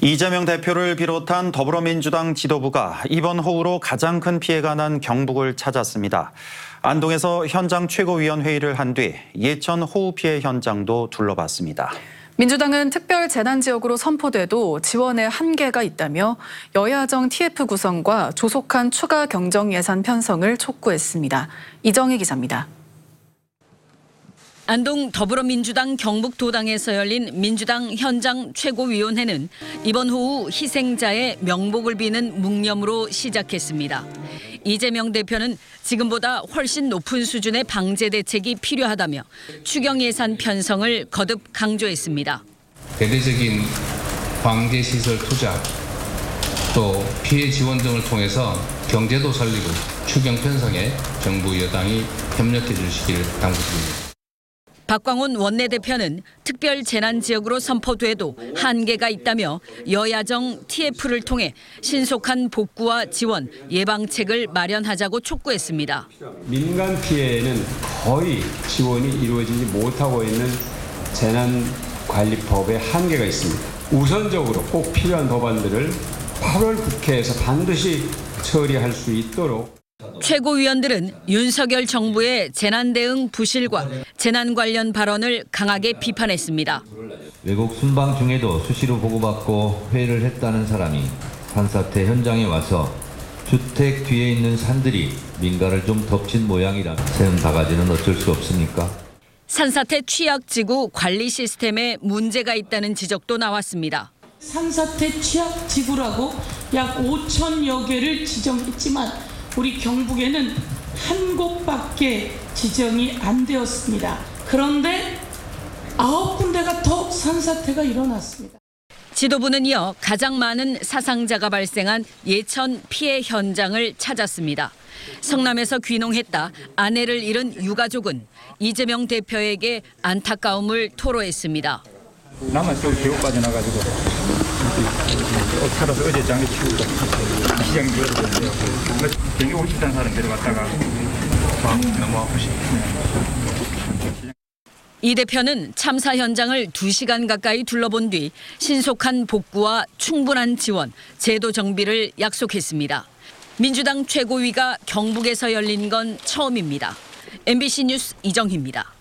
이재명 대표를 비롯한 더불어민주당 지도부가 이번 호우로 가장 큰 피해가 난 경북을 찾았습니다. 안동에서 현장 최고위원회의를 한 뒤 예천 호우 피해 현장도 둘러봤습니다. 민주당은 특별 재난 지역으로 선포돼도 지원에 한계가 있다며 여야정 TF 구성과 조속한 추가 경정 예산 편성을 촉구했습니다. 이정희 기자입니다. 안동 더불어민주당 경북도당에서 열린 민주당 현장 최고위원회는 이번 호우 희생자의 명복을 비는 묵념으로 시작했습니다. 이재명 대표는 지금보다 훨씬 높은 수준의 방제 대책이 필요하다며 추경 예산 편성을 거듭 강조했습니다. 대대적인 방제 시설 투자 또 피해 지원 등을 통해서 경제도 살리고 추경 편성에 정부 여당이 협력해 주시기를 당부드립니다. 박광훈 원내대표는 특별 재난 지역으로 선포돼도 한계가 있다며 여야정 TF를 통해 신속한 복구와 지원, 예방책을 마련하자고 촉구했습니다. 민간 피해는 거의 지원이 이루어지지 못하고 있는 재난관리법에 한계가 있습니다. 우선적으로 꼭 필요한 법안들을 8월 국회에서 반드시 처리할 수 있도록 최고위원들은 윤석열 정부의 재난 대응 부실과 재난 관련 발언을 강하게 비판했습니다. 외국 순방 중에도 수시로 보고받고 회의를 했다는 사람이 산사태 현장에 와서 주택 뒤에 있는 산들이 민가를 좀 덮친 모양이라 새는 바가지는 어쩔 수 없습니까? 산사태 취약지구 관리 시스템에 문제가 있다는 지적도 나왔습니다. 산사태 취약 지구라고 약 5천여 개를 지정했지만 우리 경북에는 한 곳밖에 지정이 안 되었습니다. 그런데 아홉 군데가 더 산사태가 일어났습니다. 지도부는 이어 가장 많은 사상자가 발생한 예천 피해 현장을 찾았습니다. 성남에서 귀농했다 아내를 잃은 유가족은 이재명 대표에게 안타까움을 토로했습니다. 나만 또 개고 빠져나가지고 옷 살아서 어제 장에 치우고 시장 비었는데요. 경기 50단 사람 데려갔다가 막 너무 아프시네. 이 대표는 참사 현장을 2시간 가까이 둘러본 뒤 신속한 복구와 충분한 지원, 제도 정비를 약속했습니다. 민주당 최고위가 경북에서 열린 건 처음입니다. MBC 뉴스 이정희입니다.